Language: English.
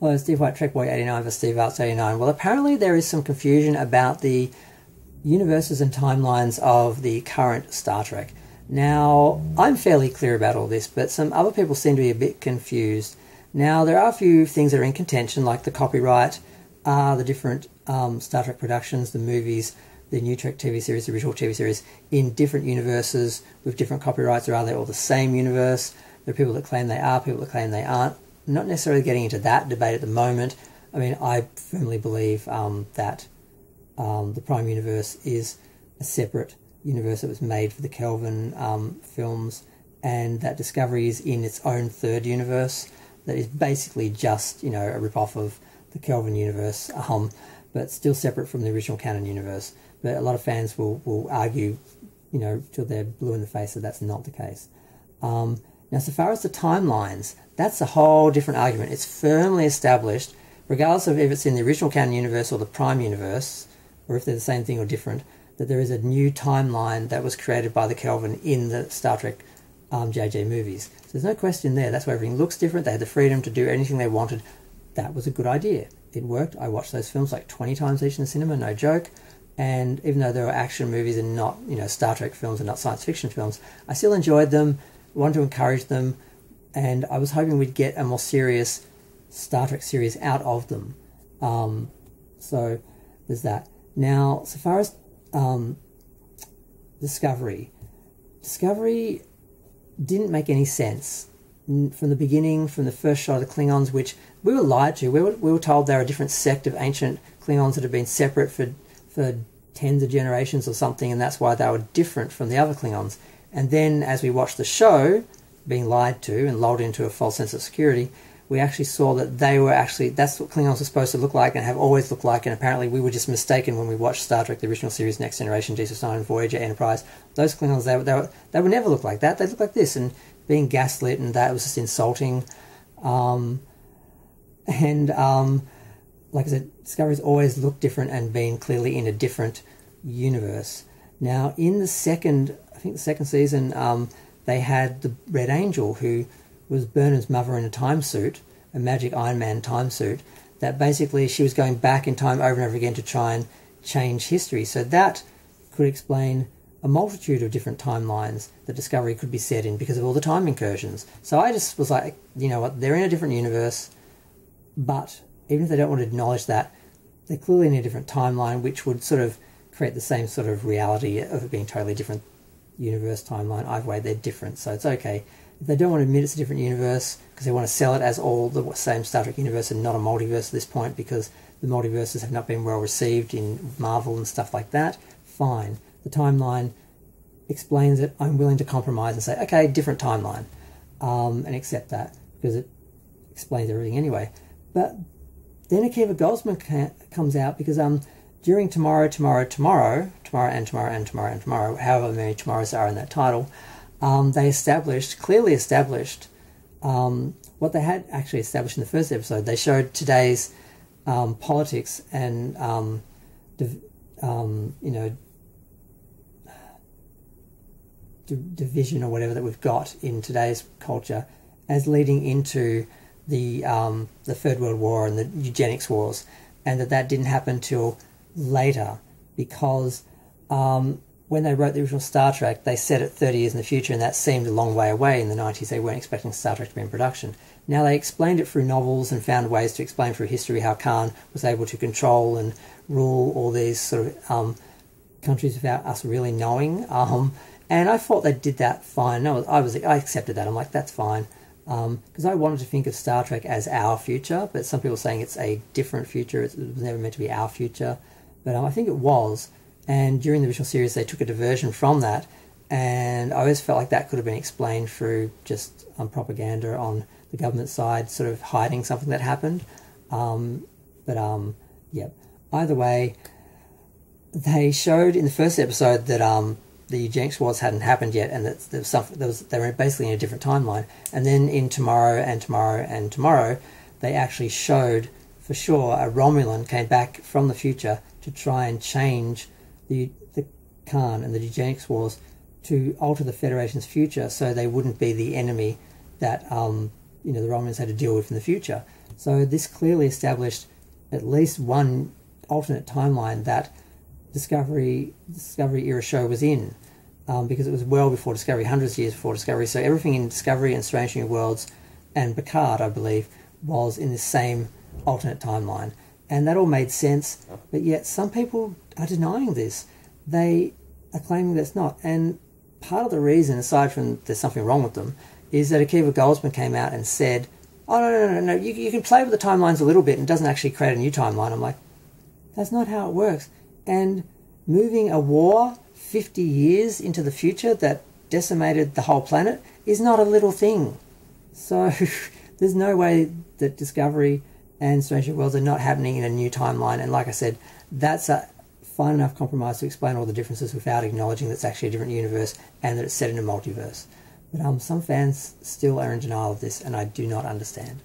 Hello, Steve White, Trekboi89 for Steve Arts 89. Well, apparently there is some confusion about the universes and timelines of the current Star Trek. Now, I'm fairly clear about all this, but some other people seem to be a bit confused. Now, there are a few things that are in contention, like the copyright, uh, the different um, Star Trek productions, the movies, the new Trek TV series, the original TV series, in different universes with different copyrights, or are they all the same universe? There are people that claim they are, people that claim they aren't not necessarily getting into that debate at the moment. I mean, I firmly believe um, that um, the Prime Universe is a separate universe that was made for the Kelvin um, films, and that Discovery is in its own third universe that is basically just you know a rip-off of the Kelvin universe, um, but still separate from the original canon universe. But a lot of fans will, will argue, you know, till they're blue in the face that that's not the case. Um, now, so far as the timelines, that's a whole different argument. It's firmly established, regardless of if it's in the original canon universe or the prime universe, or if they're the same thing or different, that there is a new timeline that was created by the Kelvin in the Star Trek um, JJ movies. So there's no question there. That's why everything looks different. They had the freedom to do anything they wanted. That was a good idea. It worked. I watched those films like 20 times each in the cinema, no joke. And even though they were action movies and not, you know, Star Trek films and not science fiction films, I still enjoyed them wanted to encourage them, and I was hoping we'd get a more serious Star Trek series out of them. Um, so there's that. Now, so far as um, Discovery, Discovery didn't make any sense from the beginning, from the first shot of the Klingons, which we were lied to. We were, we were told they were a different sect of ancient Klingons that had been separate for for tens of generations or something, and that's why they were different from the other Klingons. And then as we watched the show, being lied to and lulled into a false sense of security, we actually saw that they were actually that's what Klingons are supposed to look like and have always looked like. And apparently, we were just mistaken when we watched Star Trek, the original series, Next Generation, DS9, Voyager, Enterprise. Those Klingons, they, they, were, they would never look like that. They look like this, and being gaslit and that was just insulting. Um, and um, like I said, Discovery's always looked different and been clearly in a different universe. Now, in the second I think the second season, um, they had the Red Angel, who was Burnham's mother in a time suit, a magic Iron Man time suit, that basically she was going back in time over and over again to try and change history. So that could explain a multitude of different timelines that Discovery could be set in because of all the time incursions. So I just was like, you know what, they're in a different universe, but even if they don't want to acknowledge that, they're clearly in a different timeline, which would sort of create the same sort of reality of it being totally different universe timeline. Either way, they're different, so it's okay. If they don't want to admit it's a different universe because they want to sell it as all the same Star Trek universe and not a multiverse at this point because the multiverses have not been well received in Marvel and stuff like that, fine. The timeline explains it. I'm willing to compromise and say, okay, different timeline, um, and accept that because it explains everything anyway. But then Akiva Goldsman comes out because um, during tomorrow, tomorrow, tomorrow, tomorrow and tomorrow and tomorrow and tomorrow, however many tomorrows are in that title, um, they established, clearly established, um, what they had actually established in the first episode. They showed today's um, politics and, um, div- um, you know, division or whatever that we've got in today's culture as leading into the um, the Third World War and the eugenics wars, and that that didn't happen till later because um, when they wrote the original Star Trek, they set it 30 years in the future, and that seemed a long way away in the 90s. They weren't expecting Star Trek to be in production. Now they explained it through novels and found ways to explain through history how Khan was able to control and rule all these sort of um, countries without us really knowing. Um, and I thought they did that fine. No, I was I accepted that. I'm like that's fine because um, I wanted to think of Star Trek as our future, but some people are saying it's a different future. It was never meant to be our future, but um, I think it was. And during the original series, they took a diversion from that, and I always felt like that could have been explained through just um, propaganda on the government side, sort of hiding something that happened. Um, but um, yeah, either way, they showed in the first episode that um, the eugenics wars hadn't happened yet, and that there was something, there was, they were basically in a different timeline. And then in tomorrow and tomorrow and tomorrow, they actually showed for sure a Romulan came back from the future to try and change the, the Khan and the eugenics wars to alter the Federation's future so they wouldn't be the enemy that um, you know the Romulans had to deal with in the future. So this clearly established at least one alternate timeline that Discovery Discovery era show was in, um, because it was well before Discovery, hundreds of years before Discovery. So everything in Discovery and Strange New Worlds and Picard, I believe, was in the same alternate timeline, and that all made sense. But yet some people are denying this. They are claiming that it's not, and part of the reason, aside from there's something wrong with them, is that Akiva Goldsman came out and said, "Oh no, no, no, no! You, you can play with the timelines a little bit, and it doesn't actually create a new timeline." I'm like, that's not how it works. And moving a war 50 years into the future that decimated the whole planet is not a little thing. So there's no way that Discovery and New Worlds are not happening in a new timeline. And like I said, that's a fine enough compromise to explain all the differences without acknowledging that it's actually a different universe and that it's set in a multiverse. But um, some fans still are in denial of this, and I do not understand.